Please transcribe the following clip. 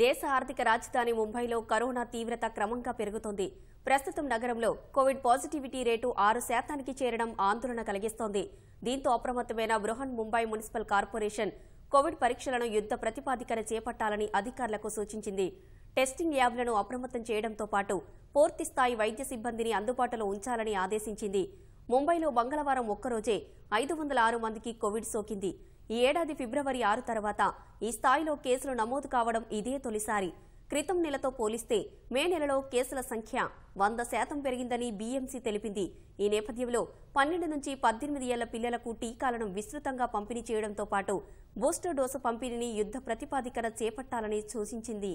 దేశ ఆర్థిక రాజధాని ముంబైలో కరోనా తీవ్రత క్రమంగా పెరుగుతోంది. ప్రస్తుతం నగరంలో కోవిడ్ పాజిటివిటీ రేటు ఆరు శాతానికి చేరడం ఆందోళన కలిగిస్తోంది. దీంతో అప్రమత్తమైన Brihan Mumbai municipal corporation covid పరీక్షలను యుద్ధ ప్రతిపాదికన చేపట్టాలని అధికారులకు సూచించింది. టెస్టింగ్ ల్యాబ్లను అప్రమత్తం చేయడంతో పాటు పూర్తి స్థాయి వైద్య సిబ్బందిని అందుబాటులో ఉంచాలని ఆదేశించింది. ముంబైలో మంగళవారం ఒక్కరోజే ఐదు వందల ఆరు మందికి కోవిడ్ సోకింది. ఈ ఏడాది ఫిబ్రవరి ఆరు తర్వాత ఈ స్థాయిలో కేసులు నమోదు కావడం ఇదే తొలిసారి. క్రితం నెలతో పోలిస్తే మే నెలలో కేసుల సంఖ్య వంద శాతం పెరిగిందని బీఎంసీ తెలిపింది. ఈ నేపథ్యంలో పన్నెండు నుంచి పద్దెనిమిది ఏళ్ళ పిల్లలకు టీకాలను విస్తృతంగా పంపిణీ చేయడంతో పాటు బూస్టర్ డోసు పంపిణీని యుద్ధ ప్రతిపాదికన చేపట్టాలని సూచించింది.